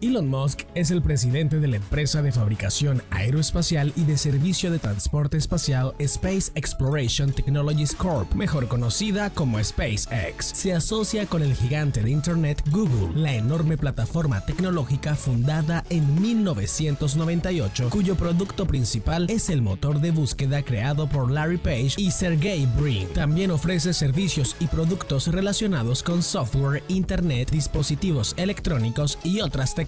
Elon Musk es el presidente de la empresa de fabricación aeroespacial y de servicio de transporte espacial Space Exploration Technologies Corp, mejor conocida como SpaceX. Se asocia con el gigante de Internet Google, la enorme plataforma tecnológica fundada en 1998, cuyo producto principal es el motor de búsqueda creado por Larry Page y Sergey Brin. También ofrece servicios y productos relacionados con software, internet, dispositivos electrónicos y otras tecnologías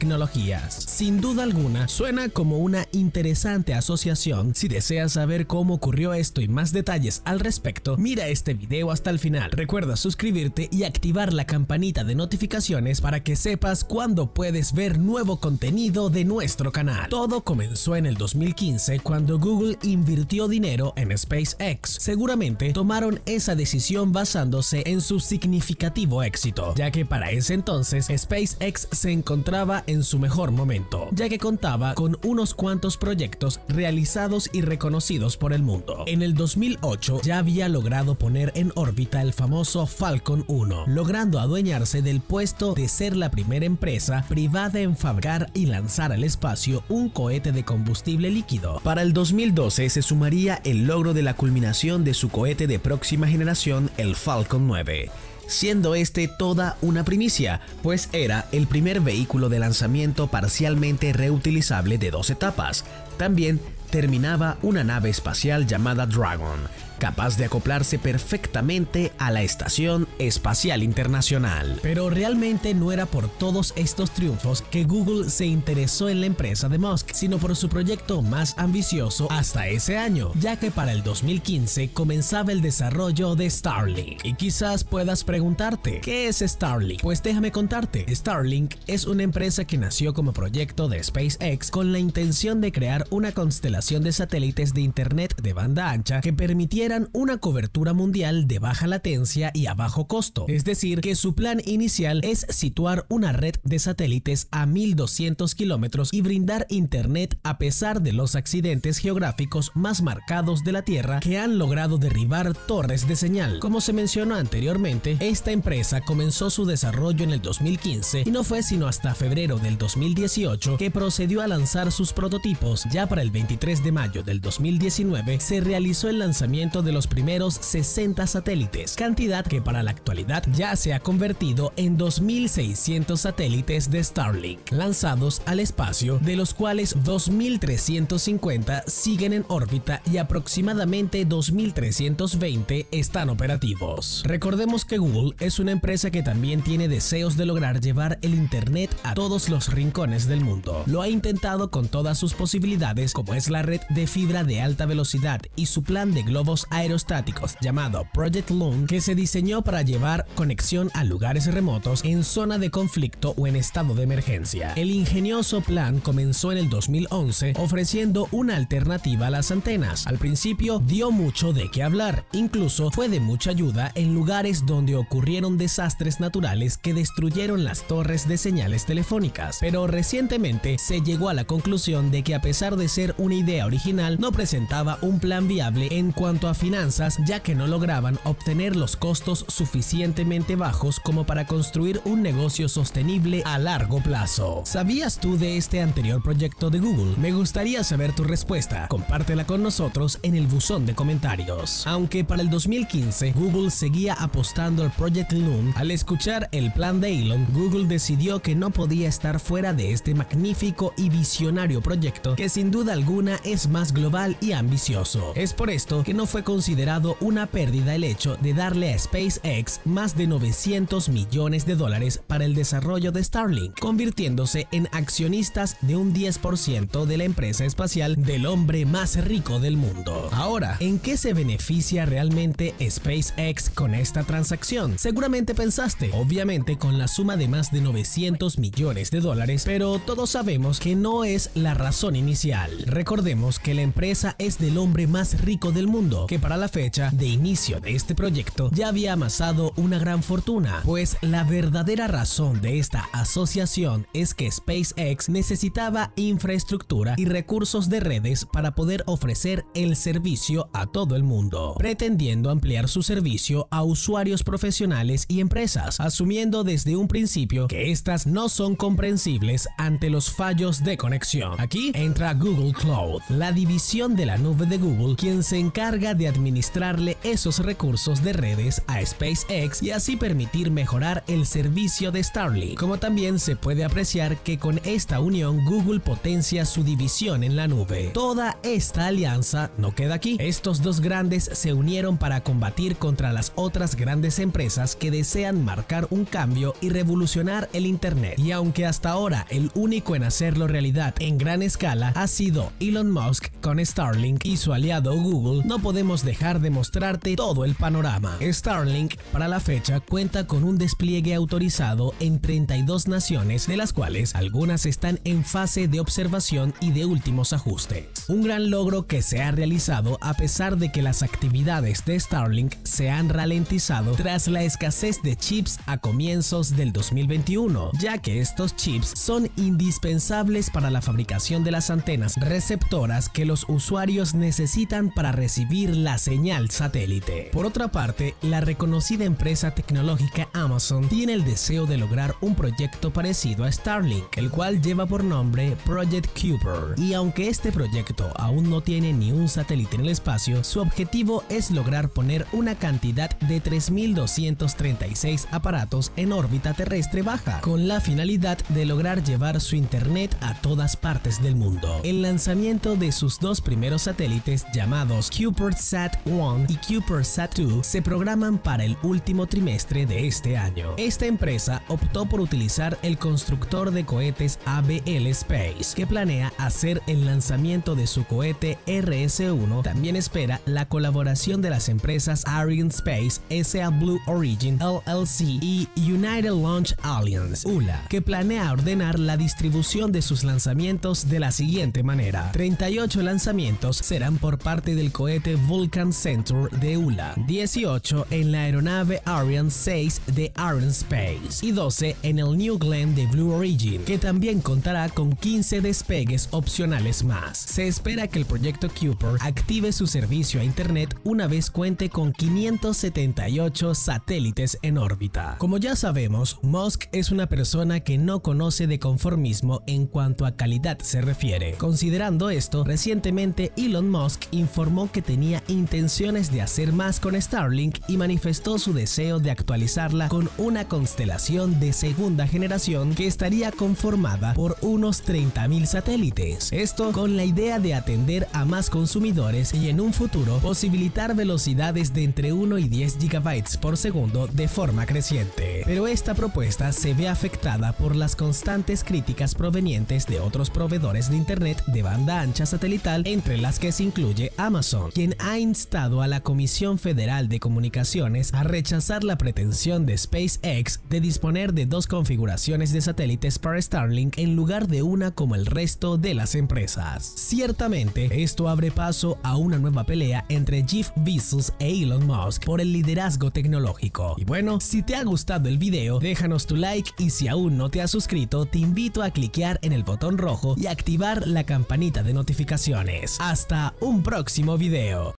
Sin duda alguna, suena como una interesante asociación. Si deseas saber cómo ocurrió esto y más detalles al respecto, mira este video hasta el final. Recuerda suscribirte y activar la campanita de notificaciones para que sepas cuándo puedes ver nuevo contenido de nuestro canal. Todo comenzó en el 2015 cuando Google invirtió dinero en SpaceX. Seguramente tomaron esa decisión basándose en su significativo éxito, ya que para ese entonces SpaceX se encontraba en su mejor momento, ya que contaba con unos cuantos proyectos realizados y reconocidos por el mundo. En el 2008 ya había logrado poner en órbita el famoso Falcon 1, logrando adueñarse del puesto de ser la primera empresa privada en fabricar y lanzar al espacio un cohete de combustible líquido. Para el 2012 se sumaría el logro de la culminación de su cohete de próxima generación, el Falcon 9 siendo este toda una primicia, pues era el primer vehículo de lanzamiento parcialmente reutilizable de dos etapas. También terminaba una nave espacial llamada Dragon, capaz de acoplarse perfectamente a la Estación Espacial Internacional. Pero realmente no era por todos estos triunfos que Google se interesó en la empresa de Musk, sino por su proyecto más ambicioso hasta ese año, ya que para el 2015 comenzaba el desarrollo de Starlink. Y quizás puedas preguntarte, ¿qué es Starlink? Pues déjame contarte, Starlink es una empresa que nació como proyecto de SpaceX con la intención de crear una constelación de satélites de Internet de banda ancha que permitiera una cobertura mundial de baja latencia y a bajo costo. Es decir, que su plan inicial es situar una red de satélites a 1200 kilómetros y brindar internet a pesar de los accidentes geográficos más marcados de la Tierra que han logrado derribar torres de señal. Como se mencionó anteriormente, esta empresa comenzó su desarrollo en el 2015 y no fue sino hasta febrero del 2018 que procedió a lanzar sus prototipos. Ya para el 23 de mayo del 2019 se realizó el lanzamiento de los primeros 60 satélites, cantidad que para la actualidad ya se ha convertido en 2.600 satélites de Starlink lanzados al espacio, de los cuales 2.350 siguen en órbita y aproximadamente 2.320 están operativos. Recordemos que Google es una empresa que también tiene deseos de lograr llevar el Internet a todos los rincones del mundo. Lo ha intentado con todas sus posibilidades como es la red de fibra de alta velocidad y su plan de globos aerostáticos llamado Project Loon que se diseñó para llevar conexión a lugares remotos en zona de conflicto o en estado de emergencia. El ingenioso plan comenzó en el 2011 ofreciendo una alternativa a las antenas. Al principio dio mucho de qué hablar, incluso fue de mucha ayuda en lugares donde ocurrieron desastres naturales que destruyeron las torres de señales telefónicas, pero recientemente se llegó a la conclusión de que a pesar de ser una idea original no presentaba un plan viable en cuanto a finanzas ya que no lograban obtener los costos suficientemente bajos como para construir un negocio sostenible a largo plazo. ¿Sabías tú de este anterior proyecto de Google? Me gustaría saber tu respuesta. Compártela con nosotros en el buzón de comentarios. Aunque para el 2015 Google seguía apostando al Project Loon, al escuchar el plan de Elon, Google decidió que no podía estar fuera de este magnífico y visionario proyecto que sin duda alguna es más global y ambicioso. Es por esto que no fue considerado una pérdida el hecho de darle a SpaceX más de 900 millones de dólares para el desarrollo de Starlink, convirtiéndose en accionistas de un 10% de la empresa espacial del hombre más rico del mundo. Ahora, ¿en qué se beneficia realmente SpaceX con esta transacción? Seguramente pensaste, obviamente con la suma de más de 900 millones de dólares, pero todos sabemos que no es la razón inicial. Recordemos que la empresa es del hombre más rico del mundo, que para la fecha de inicio de este proyecto ya había amasado una gran fortuna, pues la verdadera razón de esta asociación es que SpaceX necesitaba infraestructura y recursos de redes para poder ofrecer el servicio a todo el mundo, pretendiendo ampliar su servicio a usuarios profesionales y empresas, asumiendo desde un principio que estas no son comprensibles ante los fallos de conexión. Aquí entra Google Cloud, la división de la nube de Google, quien se encarga de administrarle esos recursos de redes a SpaceX y así permitir mejorar el servicio de Starlink. Como también se puede apreciar que con esta unión Google potencia su división en la nube. Toda esta alianza no queda aquí. Estos dos grandes se unieron para combatir contra las otras grandes empresas que desean marcar un cambio y revolucionar el Internet. Y aunque hasta ahora el único en hacerlo realidad en gran escala ha sido Elon Musk con Starlink y su aliado Google, no podemos dejar de mostrarte todo el panorama. Starlink para la fecha cuenta con un despliegue autorizado en 32 naciones, de las cuales algunas están en fase de observación y de últimos ajustes. Un gran logro que se ha realizado a pesar de que las actividades de Starlink se han ralentizado tras la escasez de chips a comienzos del 2021, ya que estos chips son indispensables para la fabricación de las antenas receptoras que los usuarios necesitan para recibir la señal satélite. Por otra parte, la reconocida empresa tecnológica Amazon tiene el deseo de lograr un proyecto parecido a Starlink, el cual lleva por nombre Project Kuiper. Y aunque este proyecto aún no tiene ni un satélite en el espacio, su objetivo es lograr poner una cantidad de 3.236 aparatos en órbita terrestre baja, con la finalidad de lograr llevar su internet a todas partes del mundo. El lanzamiento de sus dos primeros satélites llamados CuperSat 1 y CuperSat 2 se programan para el último trimestre de este año. Esta empresa optó por utilizar el constructor de cohetes ABL Space, que planea hacer el lanzamiento de su cohete RS-1. También espera la colaboración de las empresas Ariane Space, SA Blue Origin, LLC y United Launch Alliance, ULA, que planea ordenar la distribución de sus lanzamientos de la siguiente manera. 38 lanzamientos serán por parte del cohete Vulcan Center de ULA, 18 en la aeronave Ariane 6 de Ariane Space y 12 en el New Glenn de Blue Origin, que también contará con 15 despegues opcionales más. Se espera que el proyecto Kuiper active su servicio a Internet una vez cuente con 578 satélites en órbita. Como ya sabemos, Musk es una persona que no conoce de conformismo en cuanto a calidad se refiere. Considerando esto, recientemente Elon Musk informó que tenía intenciones de hacer más con Starlink y manifestó su deseo de actualizarla con una constelación de segunda generación que estaría conformada por unos 30.000 satélites. Esto con la idea de atender a más consumidores y en un futuro posibilitar velocidades de entre 1 y 10 GB por segundo de forma creciente. Pero esta propuesta se ve afectada por las constantes críticas provenientes de otros proveedores de Internet de banda ancha satelital, entre las que se incluye Amazon, quien ha instado a la Comisión Federal de Comunicaciones a rechazar la pretensión de SpaceX de disponer de dos configuraciones de satélites para Starlink en lugar de una como el resto de las empresas. Ciertamente, esto abre paso a una nueva pelea entre Jeff Bezos e Elon Musk por el liderazgo tecnológico. Y bueno, si te ha gustado el video, déjanos tu like y si aún no te has suscrito, te invito a cliquear en el botón rojo y activar la campanita de notificaciones. Hasta un próximo video.